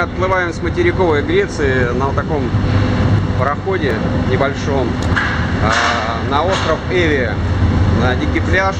мы отплываем с материковой Греции на вот таком пароходе небольшом а, на остров Эви, на дикий пляж.